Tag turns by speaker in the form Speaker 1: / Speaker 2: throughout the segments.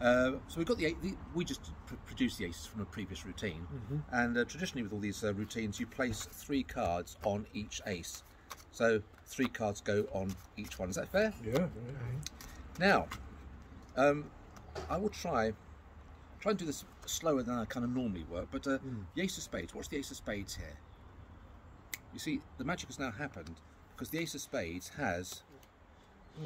Speaker 1: Uh, so we've got the, eight, the we just pr- produced the aces from a previous routine, and uh, traditionally with all these uh, routines, you place three cards on each ace. So three cards go on each one. Is that fair?
Speaker 2: Yeah.
Speaker 1: Now, um, I will try try and do this slower than I kind of normally work. But uh, the ace of spades. What's the ace of spades here? You see, the magic has now happened because the ace of spades has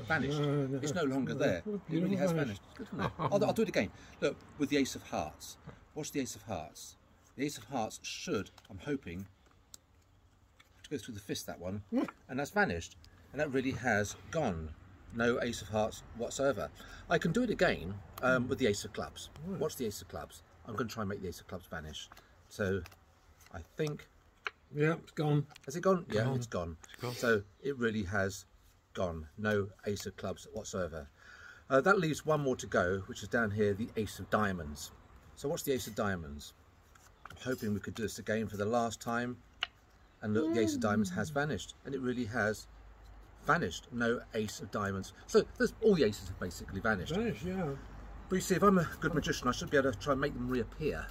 Speaker 1: vanished.
Speaker 2: No, no,
Speaker 1: it's no longer there. It really has
Speaker 2: vanished.
Speaker 1: vanished. Good, isn't? I'll, I'll do it again. Look, with the ace of hearts. What's the ace of hearts? The ace of hearts should, I'm hoping, to go through the fist that one, and that's vanished. And that really has gone. No ace of hearts whatsoever. I can do it again um, with the ace of clubs. What's the ace of clubs? I'm going to try and make the ace of clubs vanish. So I think
Speaker 2: Yeah, it's gone.
Speaker 1: has it gone? Yeah,
Speaker 2: Gone.
Speaker 1: it's gone.
Speaker 3: gone.
Speaker 1: So it really has gone. No ace of clubs whatsoever. Uh, that leaves one more to go, which is down here, the ace of diamonds. So what's the ace of diamonds? I'm hoping we could do this again for the last time. And look, the ace of diamonds has vanished. And it really has vanished. No ace of diamonds. So there's, all the aces have basically vanished.
Speaker 2: Vanish, yeah.
Speaker 1: But you see, if I'm a good magician, I should be able to try and make them reappear.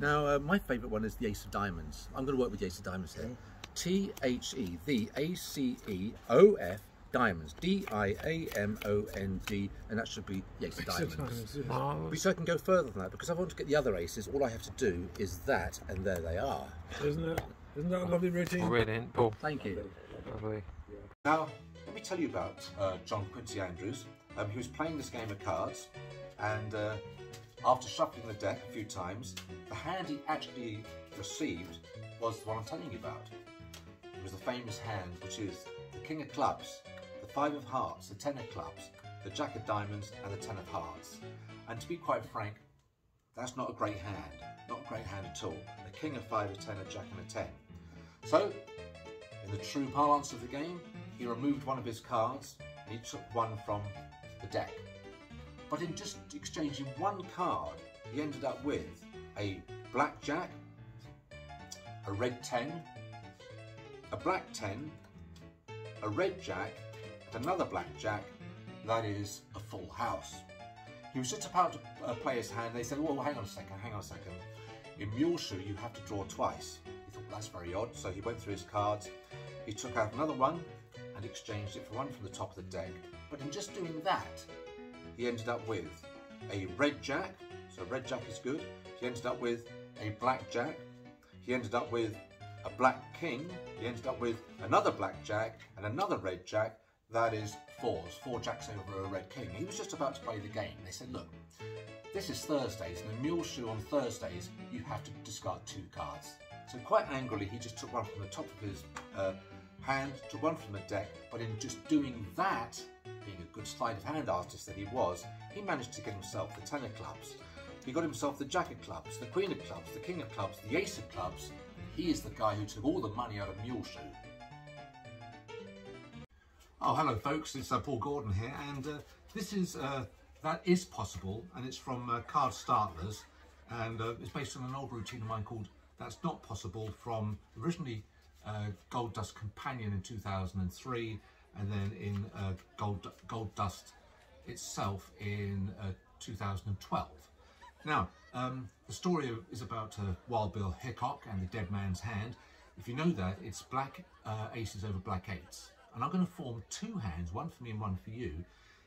Speaker 1: Now, uh, my favourite one is the Ace of Diamonds. I'm going to work with the Ace of Diamonds here. T H E, the A C E O F Diamonds. D I A M O N D, and that should be the Ace of Diamonds.
Speaker 2: Sometimes, yeah.
Speaker 1: But
Speaker 3: Marvellous.
Speaker 1: so I can go further than that because if I want to get the other aces, all I have to do is that, and there they are.
Speaker 2: Isn't it? Isn't that a lovely routine?
Speaker 3: Brilliant, Paul.
Speaker 1: Thank you.
Speaker 3: Lovely.
Speaker 1: Now, let me tell you about uh, John Quincy Andrews. Um, he was playing this game of cards, and uh, after shuffling the deck a few times, the hand he actually received was the one I'm telling you about. It was the famous hand, which is the King of Clubs, the Five of Hearts, the Ten of Clubs, the Jack of Diamonds, and the Ten of Hearts. And to be quite frank, that's not a great hand. Not a great hand at all. A King of Five, a Ten, a Jack, and a Ten. So, in the true parlance of the game, he removed one of his cards and he took one from the deck. But in just exchanging one card, he ended up with a black jack, a red 10, a black 10, a red jack, another black jack, that is a full house. He was just about to uh, play his hand. They said, "Well, hang on a second, hang on a second. In Muleshoe, you have to draw twice." He thought that's very odd, so he went through his cards. He took out another one and exchanged it for one from the top of the deck. But in just doing that, he ended up with a red jack. So red jack is good. He ended up with a black jack. He ended up with a black king. He ended up with another black jack and another red jack. That is fours, four jacks over a red king. He was just about to play the game. They said, look, this is Thursdays, and Muleshoe on Thursdays, you have to discard two cards. So quite angrily, he just took one from the top of his uh, hand, took one from the deck, but in just doing that, being a good sleight of hand artist that he was, he managed to get himself the ten of clubs. He got himself the jack of clubs, the queen of clubs, the king of clubs, the ace of clubs, and he is the guy who took all the money out of Muleshoe. Oh, hello, folks. It's uh, Paul Gordon here, and uh, this is uh, that is possible, and it's from uh, Card Startlers, and uh, it's based on an old routine of mine called "That's Not Possible" from originally uh, Gold Dust Companion in 2003, and then in Gold Gold Dust itself in uh, 2012. Now, um, the story is about Wild Bill Hickok and the Dead Man's Hand. If you know that, it's black aces over black eights. And I'm going to form two hands, one for me and one for you.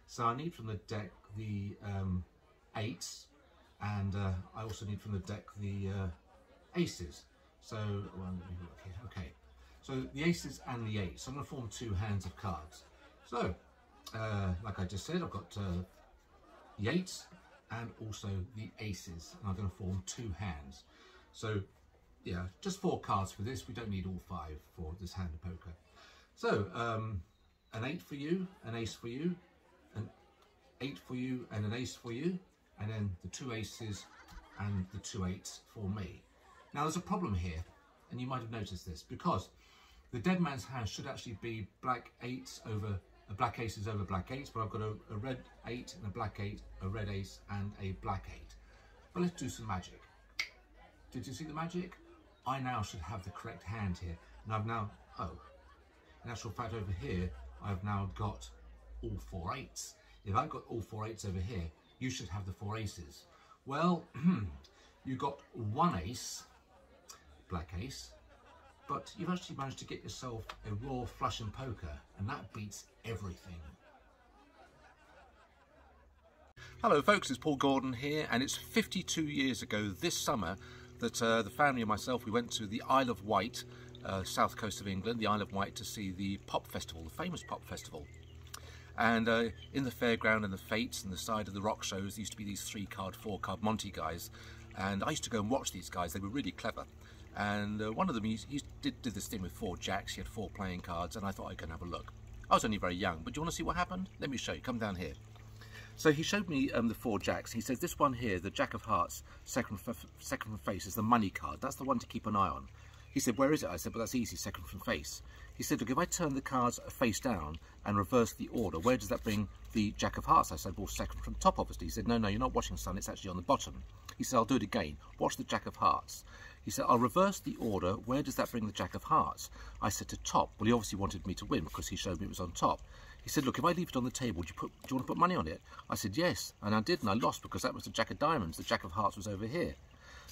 Speaker 1: So I need from the deck the um, eights, and uh, I also need from the deck the uh, aces. So, well. Okay. So the aces and the eights. So I'm going to form two hands of cards. So, uh, like I just said, I've got uh, the eights and also the aces and I'm going to form two hands so yeah just four cards for this we don't need all five for this hand of poker so um, an eight for you an ace for you an eight for you and an ace for you and then the two aces and the two eights for me now there's a problem here and you might have noticed this because the dead man's hand should actually be black eights over a black aces over black eights, but I've got a, a red eight and a black eight, a red ace and a black eight. But let's do some magic. Did you see the magic? I now should have the correct hand here. And I've now, oh, in actual fact over here, I've now got all four eights. If I've got all four eights over here, you should have the four aces. Well, you've got one ace, black ace, but you've actually managed to get yourself a royal flush in poker, and that beats everything. Hello folks, it's Paul Gordon here, and it's 52 years ago this summer that uh, the family and myself, we went to the Isle of Wight, uh, south coast of England, the Isle of Wight, to see the pop festival, the famous pop festival. And uh, in the fairground and the Fates and the side of the rock shows, there used to be these three card, four card Monty guys. And I used to go and watch these guys, they were really clever. And uh, one of them, he, he did, did this thing with four jacks, he had four playing cards, and I thought I could have a look. I was only very young, but do you want to see what happened? Let me show you, come down here. So he showed me um, the four jacks. He says this one here, the Jack of Hearts, second, second face, is the money card. That's the one to keep an eye on. He said, where is it? I said, well, that's easy, second from face. He said, look, if I turn the cards face down and reverse the order, where does that bring the Jack of Hearts? I said, well, second from top, obviously. He said, no, no, you're not watching son, it's actually on the bottom. He said, I'll do it again. Watch the Jack of Hearts. He said, I'll reverse the order. Where does that bring the Jack of Hearts? I said, to top. Well, he obviously wanted me to win because he showed me it was on top. He said, look, if I leave it on the table, do you, put, do you want to put money on it? I said, yes. And I did, and I lost because that was the Jack of Diamonds. The Jack of Hearts was over here.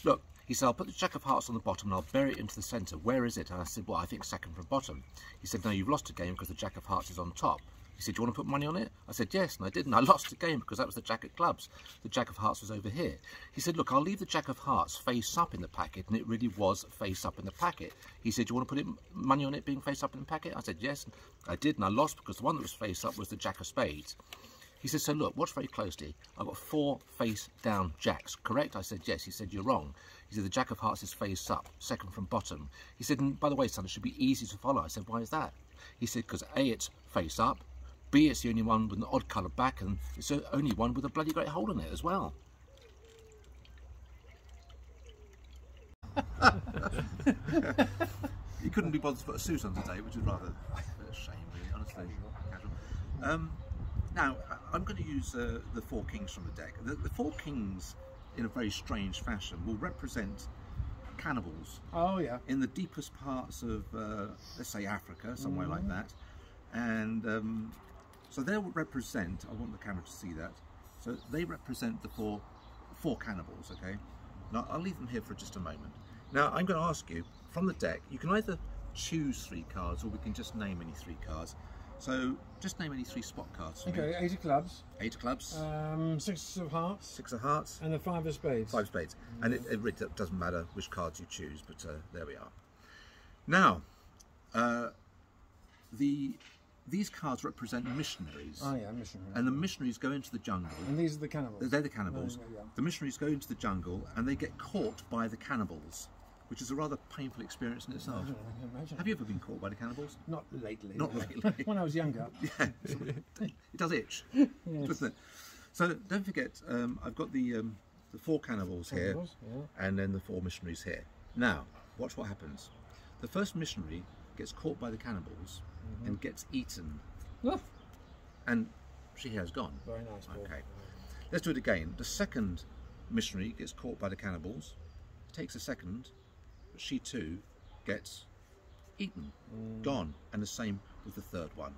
Speaker 1: Look, he said, I'll put the Jack of Hearts on the bottom and I'll bury it into the centre. Where is it? And I said, well, I think second from bottom. He said, no, you've lost a game because the Jack of Hearts is on top. He said, do you want to put money on it? I said, yes, and I did, and I lost the game because that was the Jack of Clubs. The Jack of Hearts was over here. He said, look, I'll leave the Jack of Hearts face up in the packet, and it really was face up in the packet. He said, do you want to put it, money on it being face up in the packet? I said, yes, I did, and I lost because the one that was face up was the Jack of Spades. He said, so look, watch very closely. I've got four face down jacks, correct? I said, yes. He said, you're wrong. He said, the jack of hearts is face up, second from bottom. He said, and by the way, son, it should be easy to follow. I said, why is that? He said, because A, it's face up, B, it's the only one with an odd coloured back, and it's the only one with a bloody great hole in it as well. he couldn't be bothered to put a suit on today, which is rather a shame, really, honestly. Um, now, I'm going to use uh, the four kings from the deck. The, the, four kings, in a very strange fashion, will represent cannibals.
Speaker 2: Oh, yeah.
Speaker 1: In the deepest parts of, uh, let's say, Africa, somewhere mm. like mm-hmm. that. And um, so they will represent, I want the camera to see that, so they represent the four, four cannibals, okay? Now, I'll leave them here for just a moment. Now, I'm going to ask you, from the deck, you can either choose three cards or we can just name any three cards. So just name any three spot cards.
Speaker 2: okay, eight of clubs.
Speaker 1: Eight of clubs.
Speaker 2: Um, six of hearts.
Speaker 1: Six of hearts.
Speaker 2: And the five of spades.
Speaker 1: Five of spades. Mm. And it, it, really doesn't matter which cards you choose, but uh, there we are. Now, uh, the these cards represent missionaries.
Speaker 2: Oh yeah, missionaries.
Speaker 1: And the missionaries go into the jungle.
Speaker 2: And these are the cannibals.
Speaker 1: They're the cannibals. Oh, yeah. The missionaries go into the jungle and they get caught by the cannibals which is a rather painful experience in itself.
Speaker 2: I can imagine.
Speaker 1: Have you ever been caught by the cannibals?
Speaker 2: Not lately.
Speaker 1: Not lately.
Speaker 2: when I was younger.
Speaker 1: Yeah, it does itch, yes. doesn't it? So don't forget, um, I've got the um, the four cannibals, cannibals here, yeah. and then the four missionaries here. Now, watch what happens. The first missionary gets caught by the cannibals mm -hmm. and gets eaten,
Speaker 2: oh.
Speaker 1: and she has gone.
Speaker 2: Very nice.
Speaker 1: Okay, let's do it again. The second missionary gets caught by the cannibals, takes a second, she too gets eaten, mm. gone, and the same with the third one.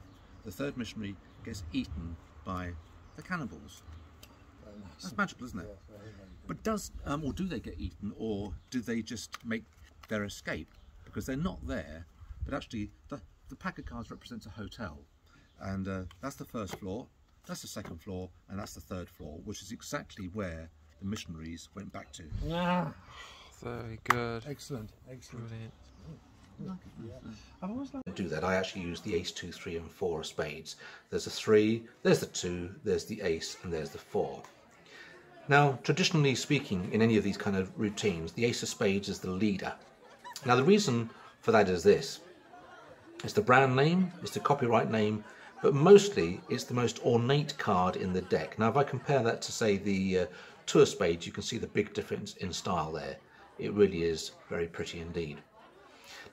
Speaker 1: The third missionary gets eaten by the cannibals. Nice. That's magical, isn't it? Yeah, but does, um, or do they get eaten, or do they just make their escape? Because they're not there, but actually the, the pack of cards represents a hotel. And uh, that's the first floor, that's the second floor, and that's the third floor, which is exactly where the missionaries went back to.
Speaker 2: Ah.
Speaker 3: Very good.
Speaker 2: Excellent, excellent.
Speaker 3: Brilliant.
Speaker 2: I've always liked
Speaker 1: do that. I actually use the ace, two, three, and four of spades. There's the three, there's the two, there's the ace, and there's the four. Now, traditionally speaking, in any of these kind of routines, the ace of spades is the leader. Now, the reason for that is this. It's the brand name, it's the copyright name, but mostly it's the most ornate card in the deck. Now, if I compare that to, say, the uh, two of spades, you can see the big difference in style there it really is very pretty indeed.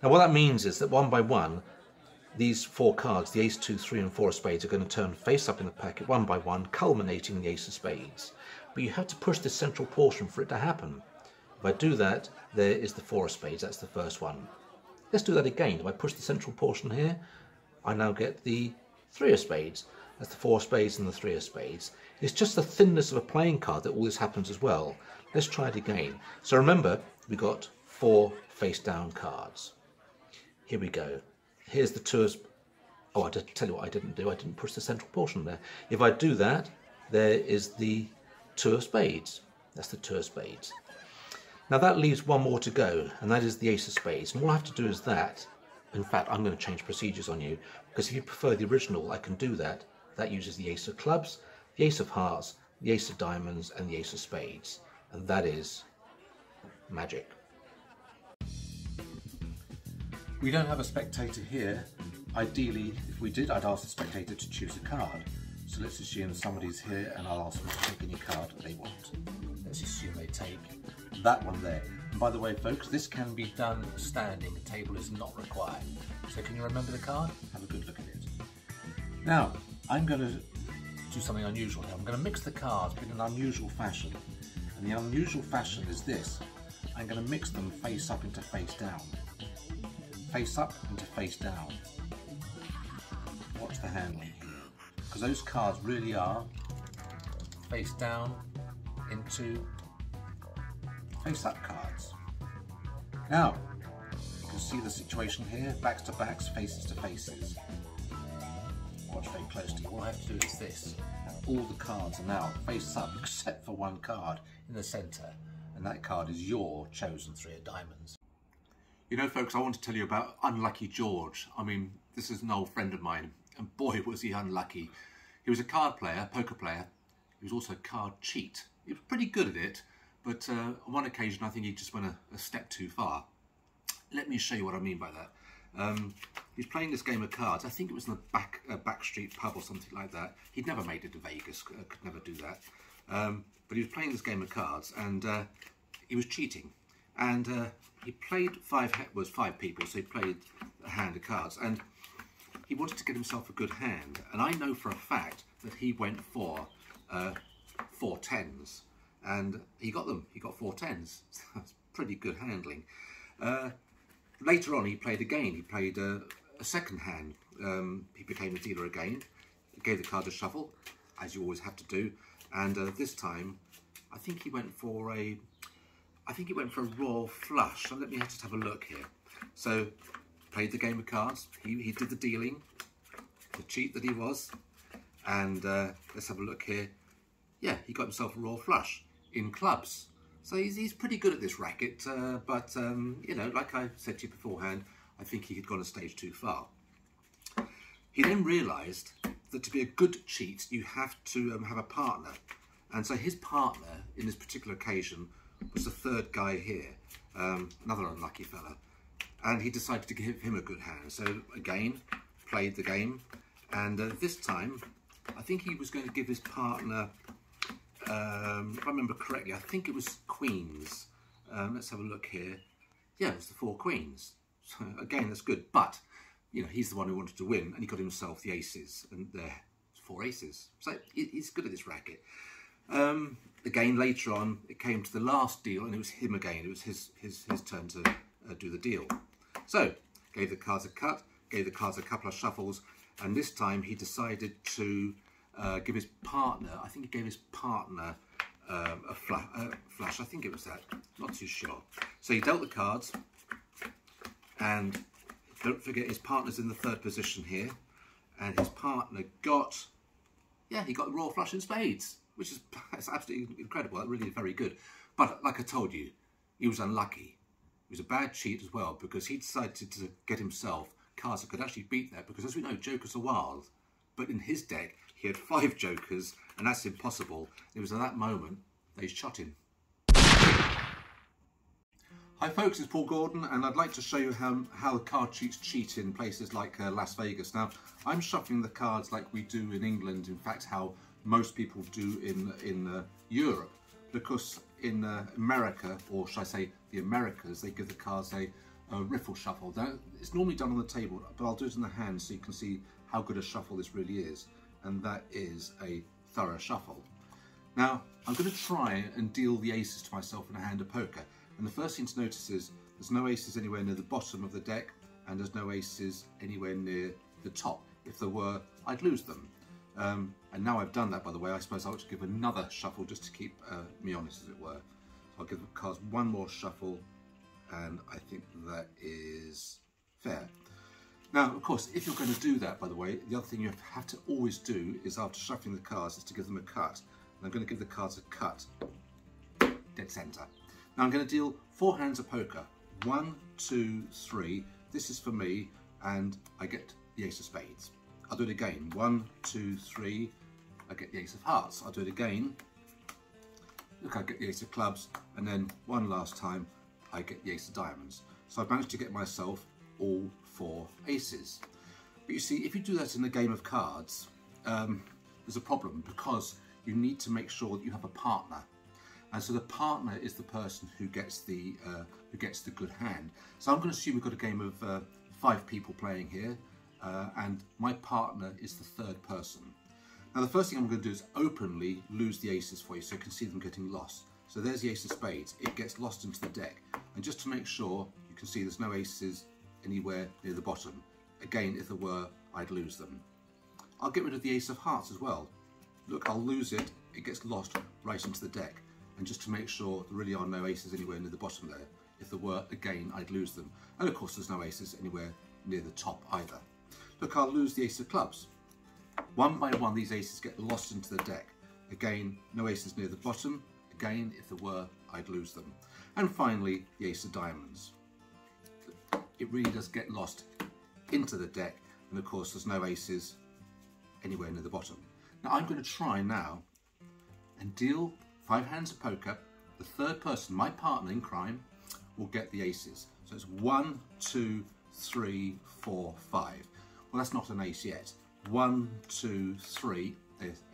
Speaker 1: Now what that means is that one by one, these four cards, the ace, two, three and four of spades, are going to turn face up in the packet one by one, culminating in the ace of spades. But you have to push this central portion for it to happen. If I do that, there is the four of spades, that's the first one. Let's do that again. If I push the central portion here, I now get the three of spades. That's the four of spades and the three of spades. It's just the thinness of a playing card that all this happens as well. Let's try it again. So remember, we got four face down cards. Here we go. Here's the two of... Oh, I did tell you what I didn't do. I didn't push the central portion there. If I do that, there is the two of spades. That's the two of spades. Now that leaves one more to go, and that is the ace of spades. And all I have to do is that. In fact, I'm going to change procedures on you, because if you prefer the original, I can do that. That uses the ace of clubs, the ace of hearts, the ace of diamonds, and the ace of spades. And that is magic. We don't have a spectator here. Ideally, if we did, I'd ask the spectator to choose a card. So let's assume somebody's here and I'll ask them to take any card they want. Let's assume they take that one there. By the way, folks, this can be done standing. A table is not required. So can you remember the card? Have a good look at it. Now, I'm going to do something unusual here. I'm going to mix the cards in an unusual fashion. And the unusual fashion is this. I'm going to mix them face up into face down. Face up into face down. Watch the handling. Because those cards really are face down into face up cards. Now, you can see the situation here, backs to backs, faces to faces. Watch very closely. All I have to do is this. All the cards are now face up except for one card in the centre. And that card is your chosen three of diamonds. You know, folks, I want to tell you about Unlucky George. I mean, this is an old friend of mine, and boy, was he unlucky. He was a card player, poker player. He was also a card cheat. He was pretty good at it, but uh, on one occasion, I think he just went a, a, step too far. Let me show you what I mean by that. Um, he's playing this game of cards. I think it was in the back uh, back street pub or something like that. He'd never made it to Vegas, uh, could never do that. Um, but he was playing this game of cards, and uh, he was cheating. And uh, he played five was five people, so he played a hand of cards, and he wanted to get himself a good hand. And I know for a fact that he went for uh, four tens, and he got them. He got four tens. That's pretty good handling. Uh, later on, he played again. He played a, a second hand. Um, he became a dealer again. Gave the card a shuffle, as you always have to do. And uh, this time, I think he went for a I think he went for a royal flush. So let me just have a look here. So, played the game of cards. He, he did the dealing, the cheat that he was. And uh, let's have a look here. Yeah, he got himself a royal flush in clubs. So he's, he's pretty good at this racket. Uh, but, um, you know, like I said to you beforehand, I think he had gone a stage too far. He then realised that to be a good cheat, you have to um, have a partner. And so his partner, in this particular occasion, was the third guy here, um, another unlucky fella, and he decided to give him a good hand. So again, played the game, and uh, this time, I think he was going to give his partner, um, if I remember correctly, I think it was queens. Um, let's have a look here. Yeah, it was the four queens. So again, that's good, but you know he's the one who wanted to win, and he got himself the aces, and there, four aces. So he's good at this racket. Um, again, later on, it came to the last deal, and it was him again. It was his his his turn to uh, do the deal. So, gave the cards a cut, gave the cards a couple of shuffles, and this time he decided to uh, give his partner. I think he gave his partner um, a fla flush. I think it was that. Not too sure. So he dealt the cards, and don't forget his partner's in the third position here, and his partner got. Yeah, he got the royal flush in spades which is absolutely incredible. That really very good. But like I told you, he was unlucky. He was a bad cheat as well because he decided to get himself cards that could actually beat that because as we know, jokers are wild. But in his deck, he had five jokers and that's impossible. It was at that moment they shot him. Hi folks, it's Paul Gordon and I'd like to show you how, how card cheats cheat in places like uh, Las Vegas. Now, I'm shuffling the cards like we do in England, in fact how most people do in, in uh, Europe because in uh, America, or should I say the Americas, they give the cards a, a riffle shuffle. Now, it's normally done on the table, but I'll do it in the hand so you can see how good a shuffle this really is. And that is a thorough shuffle. Now, I'm going to try and deal the aces to myself in a hand of poker. And the first thing to notice is there's no aces anywhere near the bottom of the deck and there's no aces anywhere near the top. If there were, I'd lose them. Um, and now I've done that, by the way, I suppose I'll just give another shuffle just to keep uh, me honest, as it were. So I'll give the cards one more shuffle, and I think that is fair. Now, of course, if you're going to do that, by the way, the other thing you have to always do is after shuffling the cards is to give them a cut. And I'm going to give the cards a cut, dead centre. Now I'm going to deal four hands of poker. One, two, three. This is for me, and I get the ace of spades. I'll do it again. One, two, three. I get the ace of hearts. I'll do it again. Look, I get the ace of clubs, and then one last time, I get the ace of diamonds. So I've managed to get myself all four aces. But you see, if you do that in a game of cards, um, there's a problem because you need to make sure that you have a partner. And so the partner is the person who gets the uh, who gets the good hand. So I'm going to assume we've got a game of uh, five people playing here, uh, and my partner is the third person. Now the first thing I'm going to do is openly lose the aces for you, so you can see them getting lost. So there's the ace of spades. It gets lost into the deck, and just to make sure, you can see there's no aces anywhere near the bottom. Again, if there were, I'd lose them. I'll get rid of the ace of hearts as well. Look, I'll lose it, it gets lost right into the deck. And just to make sure there really are no aces anywhere near the bottom there. If there were, again, I'd lose them. And of course, there's no aces anywhere near the top either. Look, I'll lose the ace of clubs. One by one, these aces get lost into the deck. Again, no aces near the bottom. Again, if there were, I'd lose them. And finally, the ace of diamonds it really does get lost into the deck and of course there's no aces anywhere near the bottom. Now I'm going to try now and deal five hands of poker. The third person, my partner in crime, will get the aces. So it's one, two, three, four, five. Well, that's not an ace yet. One, two, three,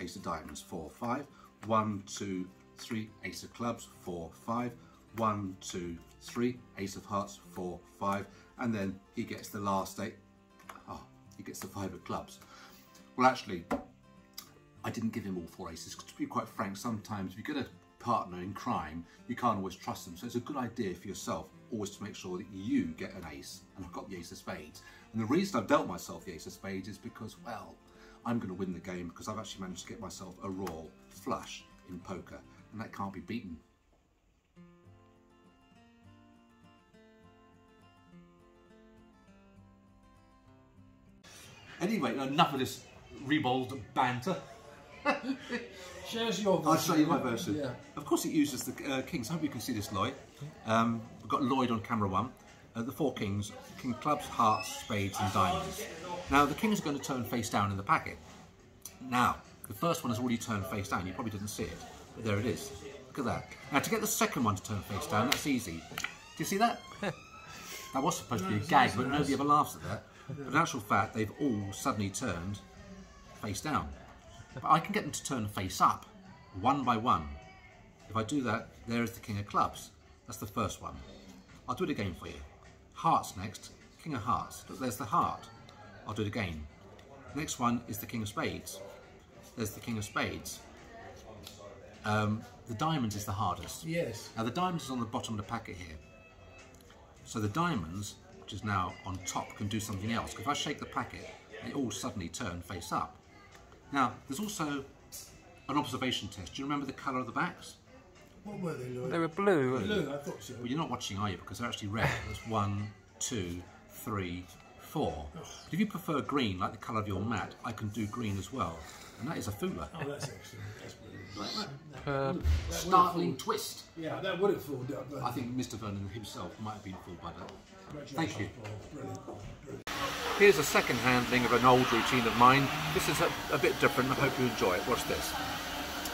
Speaker 1: ace of diamonds, four, five. One, two, three, ace of clubs, four, five. One, two, three, ace of hearts, four, five and then he gets the last eight. Oh, he gets the five of clubs. Well, actually, I didn't give him all four aces. To be quite frank, sometimes if you get a partner in crime, you can't always trust them. So it's a good idea for yourself always to make sure that you get an ace. And I've got the ace of spades. And the reason I've dealt myself the ace of spades is because, well, I'm going to win the game because I've actually managed to get myself a royal flush in poker. And that can't be beaten. Anyway, enough of this ribald banter.
Speaker 2: Show us your version.
Speaker 1: I'll show you my version.
Speaker 2: Yeah.
Speaker 1: Of course, it uses the uh, kings. I hope you can see this, Lloyd. Um, we've got Lloyd on camera one. Uh, the four kings: king clubs, hearts, spades, and diamonds. Now, the kings are going to turn face down in the packet. Now, the first one has already turned face down. You probably didn't see it, but there it is. Look at that. Now, to get the second one to turn face down, that's easy. Do you see that? that was supposed to be a gag, but nobody ever laughs at that. But in actual fact, they've all suddenly turned face down. But I can get them to turn face up, one by one. If I do that, there is the King of Clubs. That's the first one. I'll do it again for you. Hearts next. King of Hearts. Look, there's the heart. I'll do it again. Next one is the King of Spades. There's the King of Spades. Um, the diamonds is the hardest.
Speaker 2: Yes.
Speaker 1: Now the diamonds is on the bottom of the packet here. So the diamonds which is now on top, can do something else. If I shake the packet, they all suddenly turn face up. Now, there's also an observation test. Do you remember the colour of the backs?
Speaker 2: What were they, Lloyd?
Speaker 3: They were blue.
Speaker 2: Blue, I thought so.
Speaker 1: Well, you're not watching, are you? Because they're actually red. There's one, two, three, four. If you prefer green, like the colour of your mat, I can do green as well. And that is a fooler.
Speaker 2: Oh, that's excellent. That's brilliant.
Speaker 3: Um,
Speaker 1: Startling twist.
Speaker 2: Yeah, that would have fooled up.
Speaker 1: I think Mr. Vernon himself might have been fooled by that. Thank you.
Speaker 2: Brilliant. Brilliant.
Speaker 1: Here's a second handling of an old routine of mine. This is a, a bit different. I hope you enjoy it. Watch this.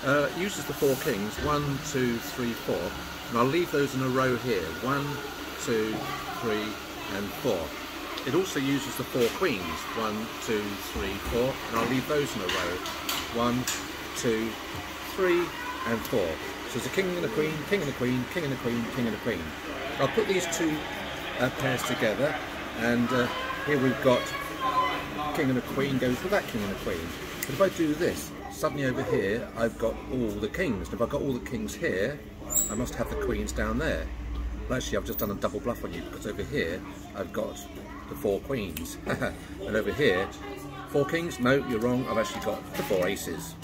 Speaker 1: Uh, it uses the four kings. One, two, three, four. And I'll leave those in a row here. One, two, three, and four. It also uses the four queens. One, two, three, four. And I'll leave those in a row. One, two, three, and four. So there's a king and a queen, king and a queen, king and a queen, king and a queen. I'll put these two uh, pairs together and uh, here we've got king and a queen goes with that king and a queen. But if I do this, suddenly over here I've got all the kings. And if I've got all the kings here, I must have the queens down there. Well actually I've just done a double bluff on you because over here I've got the four queens. and over here, four kings? No, you're wrong. I've actually got the four aces.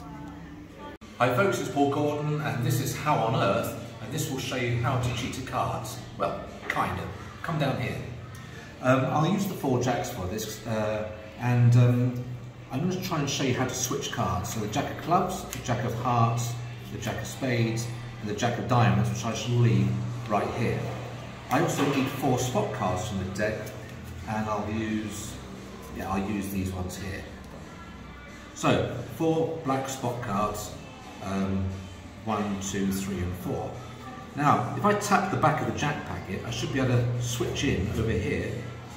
Speaker 1: Hi folks, it's Paul Gordon and this is How on Earth and this will show you how to cheat at cards. Well, kind of. Come down here. Um, I'll use the four jacks for this uh, and um, I'm going to try and show you how to switch cards. So the jack of clubs, the jack of hearts, the jack of spades and the jack of diamonds which I shall leave right here. I also need four spot cards from the deck and I'll use, yeah, I'll use these ones here. So, four black spot cards, um, one, two, three and four. Now, if I tap the back of the jack packet, I should be able to switch in over here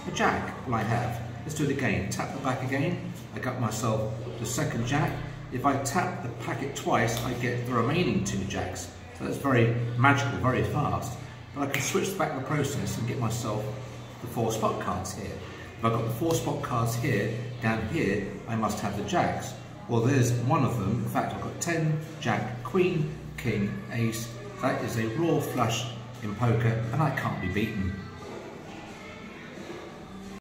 Speaker 1: a jack, well I have. Let's do it again, tap the back again, I got myself the second jack. If I tap the packet twice, I get the remaining two jacks. So that's very magical, very fast. But I can switch back the process and get myself the four spot cards here. If I've got the four spot cards here, down here, I must have the jacks. Well, there's one of them. In fact, I've got 10, jack, queen, king, ace. That is a royal flush in poker, and I can't be beaten.